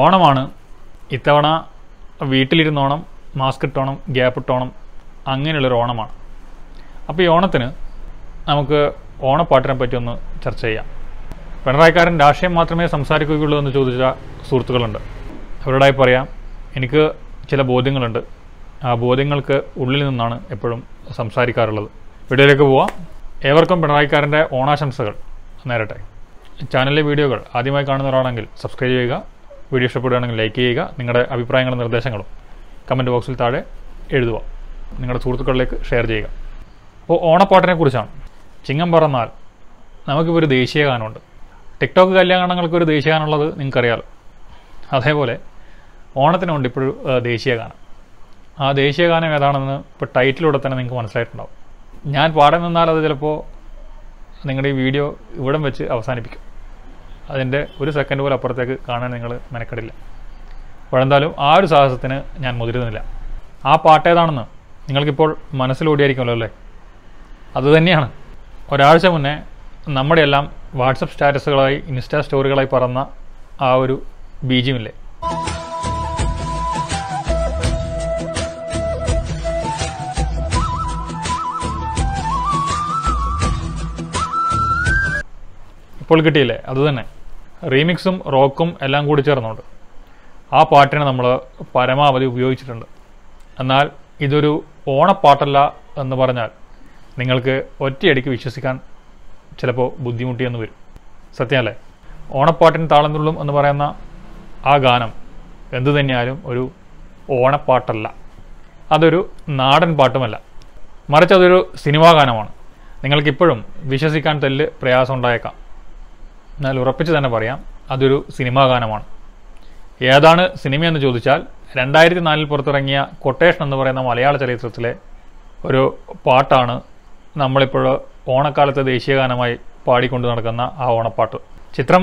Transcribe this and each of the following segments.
ഓണമാണ്. ഇത്തവണ വീട്ടിലിരുന്നോണം mask ഇട്ടോണം gap ഇട്ടോണം അങ്ങനെയുള്ളൊരു ഓണമാണ്. അപ്പോൾ ഈ ഓണത്തിന് നമുക്ക് ഓണപ്പാട്ടിനെ പറ്റി ഒന്ന് ചർച്ച ചെയ്യാം. പിണറായിക്കാരൻ രാഷ്ട്രീയം മാത്രമേ സംസാരിക്കുകയുള്ളൂ എന്ന് ചോദിച്ച സുഹൃത്തുക്കളുണ്ട്. അവരോടായി പറയാം എനിക്ക് ചില ബോധ്യങ്ങളുണ്ട്. ആ ബോധ്യങ്ങൾക്ക് ഉള്ളിൽ നിന്നാണ് എപ്പോഴും സംസാരിക്കാറുള്ളത്. വീഡിയോയിലേക്ക് പോവാം. ഏവർക്കും പിണറായിക്കാരന്റെ ഓണാശംസകൾ നേരട്ടെ. ചാനലിലെ വീഡിയോകൾ ആദ്യമായി കാണുന്നവരാണെങ്കിൽ സബ്സ്ക്രൈബ് ചെയ്യുക വീഡിയോ ഇഷ്ടപ്പെടുകയാണെങ്കിൽ ലൈക്ക് ചെയ്യുക നിങ്ങളുടെ അഭിപ്രായങ്ങളും നിർദ്ദേശങ്ങളും കമന്റ് ബോക്സിൽ താഴെ എഴുതുക. നിങ്ങളുടെ സുഹൃത്തുക്കളിലേക്ക് ഷെയർ ചെയ്യുക. അപ്പോൾ ഓണപ്പാട്ടിനെ കുറിച്ചാണ്. ചിങ്ങം പറന്നാൽ നമുക്കിപ്പോൾ ഒരു ദേശീയ ഗാനമുണ്ട്. ടിക്ടോക്ക് കല്യാണങ്ങൾക്ക് ഒരു ദേശീയ ഗാനമുള്ളത് നിങ്ങൾക്കറിയാലോ. അതേപോലെ ഓണത്തിനുണ്ട് ഇപ്പോഴും ദേശീയ ഗാനം. ആ ദേശീയ ഗാനം ഏതാണെന്ന് ഇപ്പോൾ ടൈറ്റിലൂടെ തന്നെ നിങ്ങൾക്ക് മനസ്സിലായിട്ടുണ്ടാവും. ഞാൻ പാടാൻ നിന്നാൽ അത് ചിലപ്പോൾ നിങ്ങളുടെ ഈ വീഡിയോ ഇവിടം വെച്ച് അവസാനിപ്പിക്കും. അതിന്റെ ഒരു സെക്കൻഡ് പോലും അപ്പുറത്തേക്ക് കാണാൻ നിങ്ങൾ മെനക്കെടില്ല. അപ്പോഴെന്തായാലും ആ ഒരു സാഹസത്തിന് ഞാൻ മുതിരുന്നില്ല. ആ പാട്ടേതാണെന്ന് നിങ്ങൾക്കിപ്പോൾ മനസ്സിലോടിയായിരിക്കുമല്ലോ അല്ലേ? അതുതന്നെയാണ് ഒരാഴ്ച മുന്നേ നമ്മുടെ എല്ലാം വാട്സപ്പ് സ്റ്റാറ്റസുകളായി ഇൻസ്റ്റാ സ്റ്റോറികളായി പറന്ന ആ ഒരു ബീജിയുമില്ലേ ഇപ്പോൾ കിട്ടിയില്ലേ? അതുതന്നെ റീമിക്സും റോക്കും എല്ലാം കൂടി ചേർന്നുണ്ട്. ആ പാട്ടിനെ നമ്മൾ പരമാവധി ഉപയോഗിച്ചിട്ടുണ്ട്. എന്നാൽ ഇതൊരു ഓണപ്പാട്ടല്ല എന്ന് പറഞ്ഞാൽ നിങ്ങൾക്ക് ഒറ്റയടിക്ക് വിശ്വസിക്കാൻ ചിലപ്പോൾ ബുദ്ധിമുട്ടിയെന്ന് വരും. സത്യമല്ലേ ഓണപ്പാട്ടിന് താളം തുള്ളും എന്ന് പറയുന്ന ആ ഗാനം എന്തു തന്നെയാലും ഒരു ഓണപ്പാട്ടല്ല. അതൊരു നാടൻ പാട്ടുമല്ല. മറിച്ച് അതൊരു സിനിമാ ഗാനമാണ്. നിങ്ങൾക്കിപ്പോഴും വിശ്വസിക്കാൻ തെല്ല് പ്രയാസം ഉണ്ടായേക്കാം എന്നാൽ ഉറപ്പിച്ച് തന്നെ പറയാം അതൊരു സിനിമാ ഗാനമാണ്. ഏതാണ് സിനിമയെന്ന് ചോദിച്ചാൽ രണ്ടായിരത്തി നാലിൽ പുറത്തിറങ്ങിയ കൊട്ടേഷൻ എന്ന് പറയുന്ന മലയാള ചരിത്രത്തിലെ ഒരു പാട്ടാണ് നമ്മളിപ്പോൾ ഓണക്കാലത്തെ ദേശീയ ഗാനമായി പാടിക്കൊണ്ട് നടക്കുന്ന ആ ഓണപ്പാട്ട്. ചിത്രം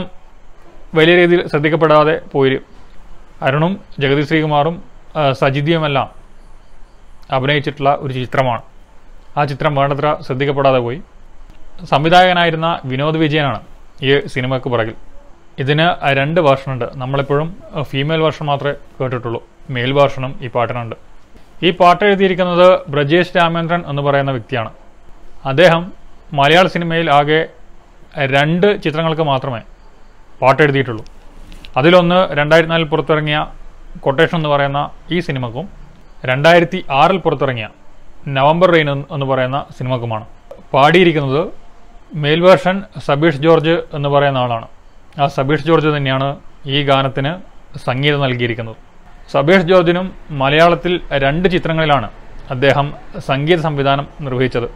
വലിയ രീതിയിൽ ശ്രദ്ധിക്കപ്പെടാതെ പോയി അരുണും ജഗതി ശ്രീകുമാറും സജിതിയുമെല്ലാം അഭിനയിച്ചിട്ടുള്ള ഒരു ചിത്രമാണ്. ആ ചിത്രം വേണ്ടത്ര ശ്രദ്ധിക്കപ്പെടാതെ പോയി. സംവിധായകനായിരുന്ന വിനോദ് വിജയനാണ് ഈ സിനിമയ്ക്ക് പുറകിൽ. ഇതിന് രണ്ട് വേർഷനുണ്ട്. നമ്മളിപ്പോഴും ഫീമെയിൽ വേർഷൻ മാത്രമേ കേട്ടിട്ടുള്ളൂ. മെയിൽ വേർഷനും ഈ പാട്ടിനുണ്ട്. ഈ പാട്ട് എഴുതിയിരിക്കുന്നത് ബ്രജേഷ് രാമേന്ദ്രൻ എന്ന് പറയുന്ന വ്യക്തിയാണ്. അദ്ദേഹം മലയാള സിനിമയിൽ ആകെ രണ്ട് ചിത്രങ്ങൾക്ക് മാത്രമേ പാട്ട് എഴുതിയിട്ടുള്ളൂ. അതിലൊന്ന് രണ്ടായിരത്തി നാലിൽ പുറത്തിറങ്ങിയ കൊട്ടേഷൻ എന്ന് പറയുന്ന ഈ സിനിമക്കും രണ്ടായിരത്തി ആറിൽ പുറത്തിറങ്ങിയ നവംബർ റെയിൻ എന്ന് പറയുന്ന സിനിമക്കുമാണ്. പാടിയിരിക്കുന്നത് മെയിൽ വേർഷൻ സബീഷ് ജോർജ് എന്ന് പറയുന്ന ആളാണ്. ആ സബീഷ് ജോർജ് തന്നെയാണ് ഈ ഗാനത്തിന് സംഗീതം നൽകിയിരിക്കുന്നത്. സബീഷ് ജോർജിനും മലയാളത്തിൽ രണ്ട് ചിത്രങ്ങളിലാണ് അദ്ദേഹം സംഗീത സംവിധാനം നിർവഹിച്ചത്.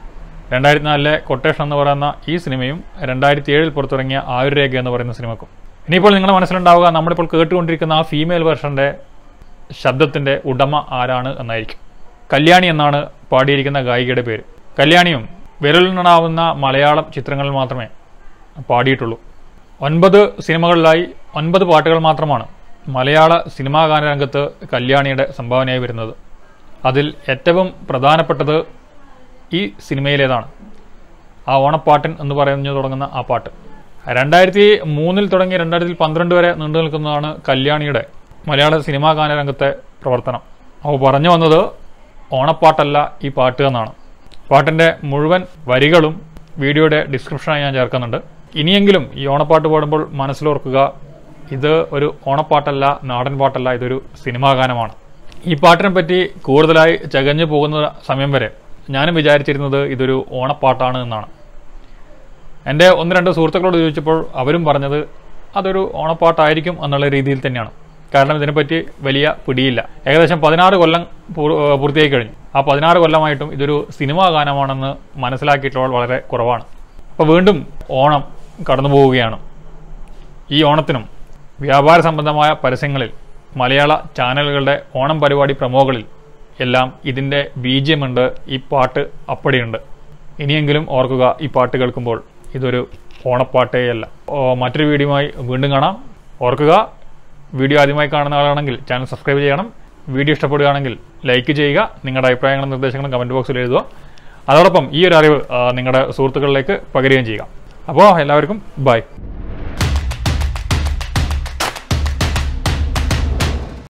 രണ്ടായിരത്തി നാലിലെ കൊട്ടേഷൻ എന്ന് പറയുന്ന ഈ സിനിമയും രണ്ടായിരത്തി ഏഴിൽ പുറത്തിറങ്ങിയ ആയുർരേഖ എന്ന് പറയുന്ന സിനിമക്കും. ഇനിയിപ്പോൾ നിങ്ങളുടെ മനസ്സിലുണ്ടാവുക നമ്മളിപ്പോൾ കേട്ടുകൊണ്ടിരിക്കുന്ന ആ ഫീമെയിൽ വേർഷന്റെ ശബ്ദത്തിന്റെ ഉടമ ആരാണ് എന്നായിരിക്കും. കല്യാണി എന്നാണ് പാടിയിരിക്കുന്ന ഗായികയുടെ പേര്. കല്യാണിയും വിരലിനുണ്ടാവുന്ന മലയാളം ചിത്രങ്ങളിൽ മാത്രമേ പാടിയിട്ടുള്ളൂ. ഒൻപത് സിനിമകളിലായി ഒൻപത് പാട്ടുകൾ മാത്രമാണ് മലയാള സിനിമാ ഗാനരംഗത്ത് കല്യാണിയുടെ സംഭാവനയായി വരുന്നത്. അതിൽ ഏറ്റവും പ്രധാനപ്പെട്ടത് ഈ സിനിമയിലേതാണ്. ആ ഓണപ്പാട്ടൻ എന്ന് പറഞ്ഞു തുടങ്ങുന്ന ആ പാട്ട്. രണ്ടായിരത്തി മൂന്നിൽ തുടങ്ങി രണ്ടായിരത്തി പന്ത്രണ്ട് വരെ നീണ്ടു നിൽക്കുന്നതാണ് കല്യാണിയുടെ മലയാള സിനിമാ ഗാനരംഗത്തെ പ്രവർത്തനം. അപ്പോൾ പറഞ്ഞു വന്നത് ഓണപ്പാട്ടല്ല ഈ പാട്ട് എന്നാണ്. പാട്ടിന്റെ മുഴുവൻ വരികളും വീഡിയോയുടെ ഡിസ്ക്രിപ്ഷനായി ഞാൻ ചേർക്കുന്നുണ്ട്. ഇനിയെങ്കിലും ഈ ഓണപ്പാട്ട് പാടുമ്പോൾ മനസ്സിലോർക്കുക ഇത് ഒരു ഓണപ്പാട്ടല്ല നാടൻ പാട്ടല്ല ഇതൊരു സിനിമാ ഗാനമാണ്. ഈ പാട്ടിനെ പറ്റി കൂടുതലായി ചകഞ്ഞു പോകുന്ന സമയം വരെ ഞാനും വിചാരിച്ചിരുന്നത് ഇതൊരു ഓണപ്പാട്ടാണ് എന്നാണ്. എന്റെ ഒന്ന് രണ്ട് സുഹൃത്തുക്കളോട് ചോദിച്ചപ്പോൾ അവരും പറഞ്ഞത് അതൊരു ഓണപ്പാട്ടായിരിക്കും എന്നുള്ള രീതിയിൽ തന്നെയാണ്. കാരണം ഇതിനെപ്പറ്റി വലിയ പിടിയില്ല. ഏകദേശം പതിനാറ് കൊല്ലം പൂർ- പൂർത്തിയായി കഴിഞ്ഞു. ആ പതിനാറ് കൊല്ലമായിട്ടും ഇതൊരു സിനിമാ ഗാനമാണെന്ന് മനസ്സിലാക്കിയിട്ടുള്ള വളരെ കുറവാണ്. അപ്പോൾ വീണ്ടും ഓണം കടന്നു പോവുകയാണ്. ഈ ഓണത്തിനും വ്യാപാര സംബന്ധമായ പരസ്യങ്ങളിൽ മലയാള ചാനലുകളുടെ ഓണം പരിപാടി പ്രമോകളിൽ എല്ലാം ഇതിന്റെ ബീജ്യമുണ്ട് ഈ പാട്ട് അപ്പടിയുണ്ട്. ഇനിയെങ്കിലും ഓർക്കുക ഈ പാട്ട് കേൾക്കുമ്പോൾ ഇതൊരു ഓണപ്പാട്ടേയല്ല. മറ്റൊരു വീഡിയോയുമായി വീണ്ടും കാണാം. ഓർക്കുക വീഡിയോ ആദ്യമായി കാണുന്ന ആളാണെങ്കിൽ ചാനൽ സബ്സ്ക്രൈബ് ചെയ്യണം. വീഡിയോ ഇഷ്ടപ്പെടുകയാണെങ്കിൽ ലൈക്ക് ചെയ്യുക. നിങ്ങളുടെ അഭിപ്രായങ്ങളും നിർദ്ദേശങ്ങളും കമന്റ് ബോക്സിൽ എഴുതുക. അതോടൊപ്പം ഈ ഒരു അറിവ് നിങ്ങളുടെ സുഹൃത്തുക്കളിലേക്ക് പകരുകയും ചെയ്യുക. അപ്പോൾ എല്ലാവർക്കും ബൈ